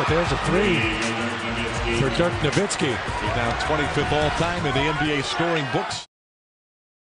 but there's a three for Dirk Nowitzki. He's now 25th all time in the NBA scoring books.